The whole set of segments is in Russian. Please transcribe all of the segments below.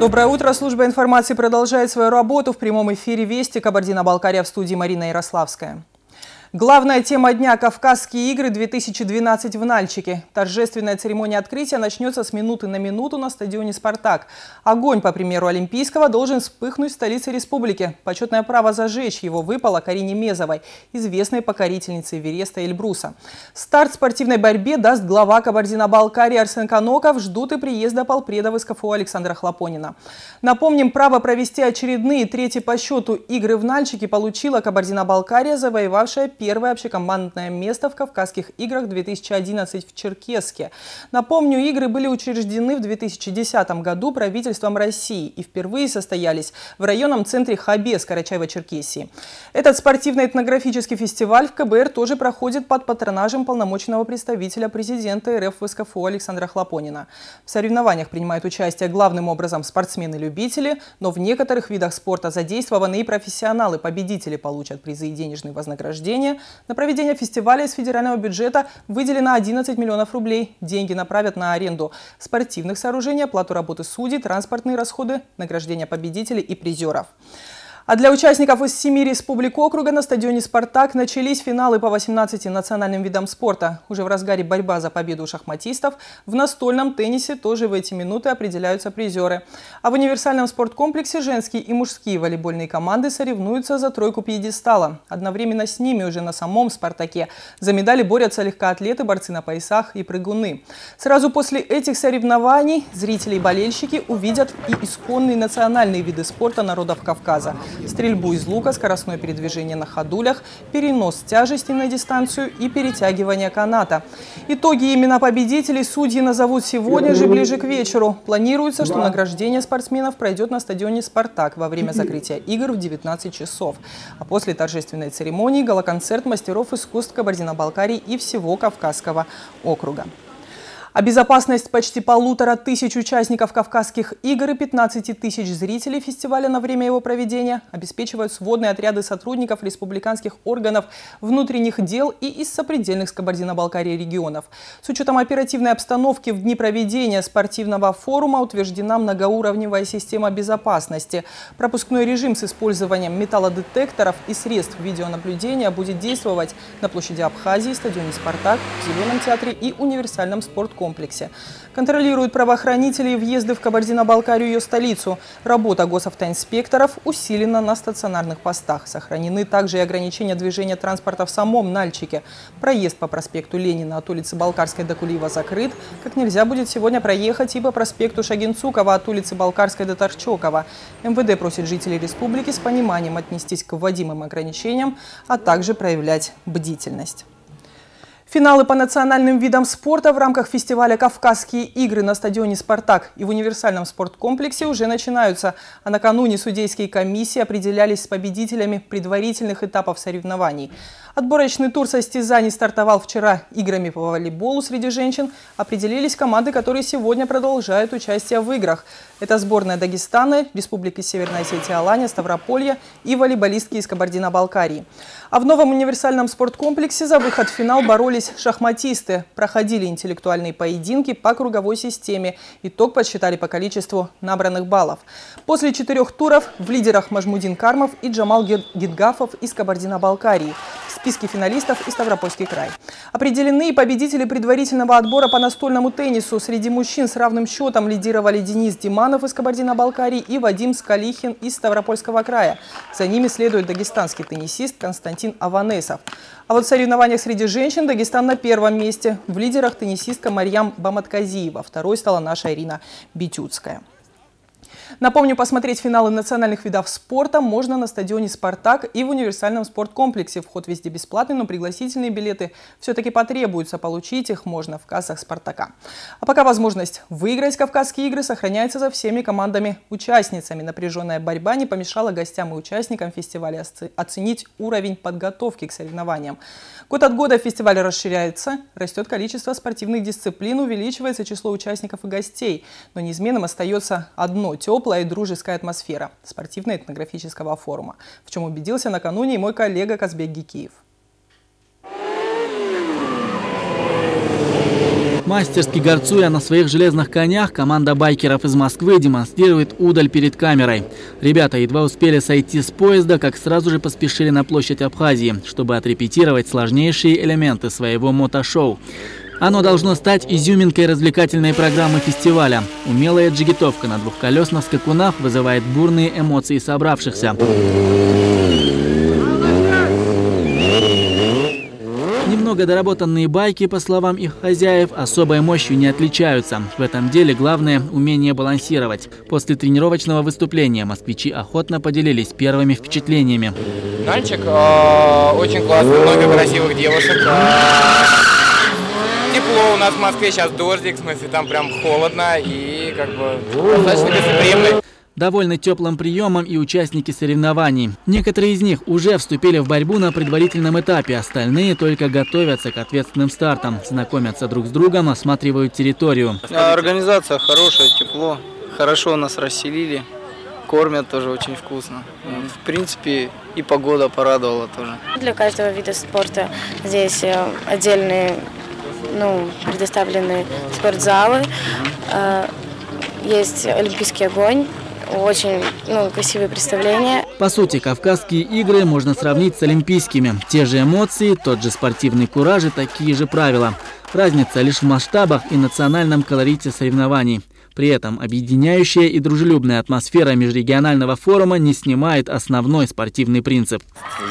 Доброе утро. Служба информации продолжает свою работу. В прямом эфире «Вести» Кабардино-Балкария в студии Марина Ярославская. Главная тема дня – Кавказские игры 2012 в Нальчике. Торжественная церемония открытия начнется с минуты на минуту на стадионе «Спартак». Огонь, по примеру Олимпийского, должен вспыхнуть в столице республики. Почетное право зажечь его выпало Карине Мезовой, известной покорительнице Вереста Эльбруса. Старт спортивной борьбе даст глава Кабардино-Балкарии Арсен Каноков. Ждут и приезда полпреда в СКФУ Александра Хлопонина. Напомним, право провести очередные третьи по счету игры в Нальчике получила Кабардино-Балкария, завоевавшая первое общекомандное место в Кавказских играх 2011 в Черкеске. Напомню, игры были учреждены в 2010 году правительством России и впервые состоялись в районном центре Хабес Карачаева-Черкесии. Этот спортивно-этнографический фестиваль в КБР тоже проходит под патронажем полномочного представителя президента РФ в СКФУ Александра Хлопонина. В соревнованиях принимают участие главным образом спортсмены-любители, но в некоторых видах спорта задействованы и профессионалы. Победители получат призы и денежные вознаграждения, образования. На проведение фестиваля из федерального бюджета выделено 11 миллионов рублей. Деньги направят на аренду спортивных сооружений, оплату работы судей, транспортные расходы, награждение победителей и призеров. А для участников из семи республик округа на стадионе «Спартак» начались финалы по 18 национальным видам спорта. Уже в разгаре борьба за победу шахматистов. В настольном теннисе тоже в эти минуты определяются призеры. А в универсальном спорткомплексе женские и мужские волейбольные команды соревнуются за тройку пьедестала. Одновременно с ними уже на самом «Спартаке» за медали борются легкоатлеты, борцы на поясах и прыгуны. Сразу после этих соревнований зрители и болельщики увидят и исконные национальные виды спорта народов Кавказа – стрельбу из лука, скоростное передвижение на ходулях, перенос тяжести на дистанцию и перетягивание каната. Итоги имена победителей судьи назовут сегодня же ближе к вечеру. Планируется, что награждение спортсменов пройдет на стадионе «Спартак» во время закрытия игр в 19 часов. А после торжественной церемонии галоконцерт мастеров искусств Кабардино-Балкарии и всего Кавказского округа. А безопасность почти полутора тысяч участников Кавказских игр и 15 тысяч зрителей фестиваля на время его проведения обеспечивают сводные отряды сотрудников республиканских органов внутренних дел и из сопредельных с Кабардино-Балкарии регионов. С учетом оперативной обстановки в дни проведения спортивного форума утверждена многоуровневая система безопасности. Пропускной режим с использованием металлодетекторов и средств видеонаблюдения будет действовать на площади Абхазии, стадионе «Спартак», в Зеленом театре и универсальном спорткомплексе комплексе. Контролируют правоохранители въезды в Кабардино-Балкарию ее столицу. Работа госавтоинспекторов усилена на стационарных постах. Сохранены также и ограничения движения транспорта в самом Нальчике. Проезд по проспекту Ленина от улицы Балкарской до Кулиева закрыт. Как нельзя будет сегодня проехать и по проспекту Шагинцукова от улицы Балкарской до Торчокова. МВД просит жителей республики с пониманием отнестись к вводимым ограничениям, а также проявлять бдительность. Финалы по национальным видам спорта в рамках фестиваля «Кавказские игры» на стадионе «Спартак» и в универсальном спорткомплексе уже начинаются. А накануне судейские комиссии определялись с победителями предварительных этапов соревнований. Отборочный тур состязаний стартовал вчера играми по волейболу среди женщин. Определились команды, которые сегодня продолжают участие в играх. Это сборная Дагестана, Республики Северная Осетия, Алания, Ставрополья и волейболистки из Кабардино-Балкарии. А в новом универсальном спорткомплексе за выход в финал боролись шахматисты. Проходили интеллектуальные поединки по круговой системе. Итог подсчитали по количеству набранных баллов. После четырех туров в лидерах Мажмудин Кармов и Джамал Гидгафов из Кабардино-Балкарии списке финалистов и Ставропольский край. Определены победители предварительного отбора по настольному теннису. Среди мужчин с равным счетом лидировали Денис Диманов из Кабардино-Балкарии и Вадим Скалихин из Ставропольского края. За ними следует дагестанский теннисист Константин Аванесов. А вот в соревнованиях среди женщин Дагестан на первом месте. В лидерах теннисистка Марьям Баматказиева. Второй стала наша Ирина Битюцкая. Напомню, посмотреть финалы национальных видов спорта можно на стадионе «Спартак» и в универсальном спорткомплексе. Вход везде бесплатный, но пригласительные билеты все-таки потребуются. Получить их можно в кассах «Спартака». А пока возможность выиграть Кавказские игры сохраняется за всеми командами-участницами. Напряженная борьба не помешала гостям и участникам фестиваля оценить уровень подготовки к соревнованиям. Год от года фестиваль расширяется, растет количество спортивных дисциплин, увеличивается число участников и гостей. Но неизменным остается одно – теплая и дружеская атмосфера спортивно-этнографического форума, в чем убедился накануне и мой коллега Казбек Гикиев. Мастерски горцуя на своих железных конях, команда байкеров из Москвы демонстрирует удаль перед камерой. Ребята едва успели сойти с поезда, как сразу же поспешили на площадь Абхазии, чтобы отрепетировать сложнейшие элементы своего мотошоу. Оно должно стать изюминкой развлекательной программы фестиваля. Умелая джигитовка на двухколесных скакунах вызывает бурные эмоции собравшихся. Немного доработанные байки, по словам их хозяев, особой мощью не отличаются. В этом деле главное – умение балансировать. После тренировочного выступления москвичи охотно поделились первыми впечатлениями. Нальчик э, очень классный, много красивых девушек. Э, тепло у нас в Москве, сейчас дождик, в смысле там прям холодно и как бы достаточно гостеприимный. Довольны теплым приемом и участники соревнований. Некоторые из них уже вступили в борьбу на предварительном этапе, остальные только готовятся к ответственным стартам, знакомятся друг с другом, осматривают территорию. Организация хорошая, тепло, хорошо нас расселили, кормят тоже очень вкусно. В принципе, и погода порадовала тоже. Для каждого вида спорта здесь э, отдельные ну, предоставлены спортзалы, э, есть Олимпийский огонь, очень ну, красивые представления. По сути, Кавказские игры можно сравнить с олимпийскими. Те же эмоции, тот же спортивный кураж и такие же правила. Разница лишь в масштабах и национальном колорите соревнований. При этом объединяющая и дружелюбная атмосфера межрегионального форума не снимает основной спортивный принцип.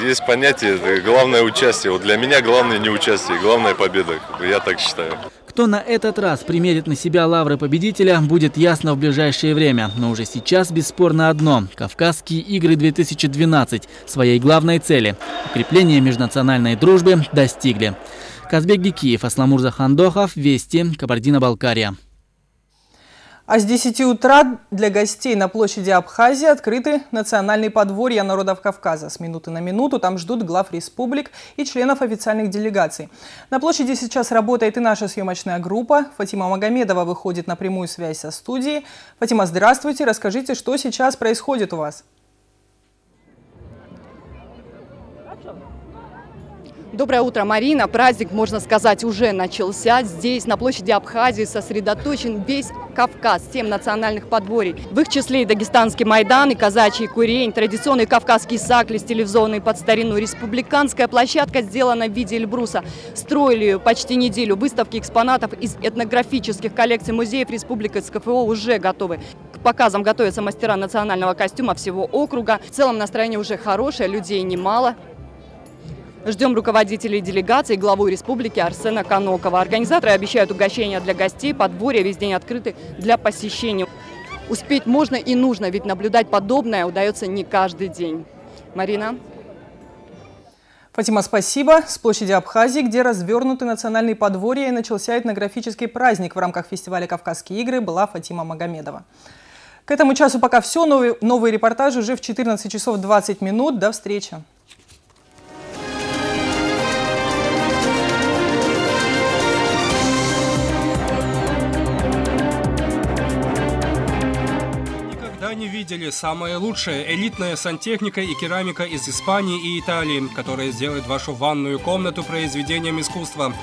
Есть понятие «главное участие». Вот для меня главное не участие, главное победа. Я так считаю. Кто на этот раз примерит на себя лавры победителя, будет ясно в ближайшее время. Но уже сейчас бесспорно одно – Кавказские игры 2012 своей главной цели – укрепление межнациональной дружбы достигли. Казбек Гикиев, Асламур Захандохов, Вести, Кабардино-Балкария. А с 10 утра для гостей на площади Абхазии открыты национальные подворья народов Кавказа. С минуты на минуту там ждут глав республик и членов официальных делегаций. На площади сейчас работает и наша съемочная группа. Фатима Магомедова выходит на прямую связь со студией. Фатима, здравствуйте. Расскажите, что сейчас происходит у вас? Доброе утро, Марина. Праздник, можно сказать, уже начался. Здесь, на площади Абхазии, сосредоточен весь Кавказ, семь национальных подворий. В их числе и Дагестанский Майдан, и Казачий Курень, традиционный кавказский сакли, стилизованный под старину. Республиканская площадка сделана в виде Эльбруса. Строили ее почти неделю. Выставки экспонатов из этнографических коллекций музеев Республики СКФО уже готовы. К показам готовятся мастера национального костюма всего округа. В целом настроение уже хорошее, людей немало. Ждем руководителей делегации, главу республики Арсена Канокова. Организаторы обещают угощения для гостей, подворья весь день открыты для посещения. Успеть можно и нужно, ведь наблюдать подобное удается не каждый день. Марина. Фатима, спасибо. С площади Абхазии, где развернуты национальные подворья и начался этнографический праздник в рамках фестиваля «Кавказские игры» была Фатима Магомедова. К этому часу пока все. Новый, новый репортаж уже в 14 часов 20 минут. До встречи. Видели самое лучшее элитная сантехника и керамика из Испании и Италии, которая сделает вашу ванную комнату произведением искусства.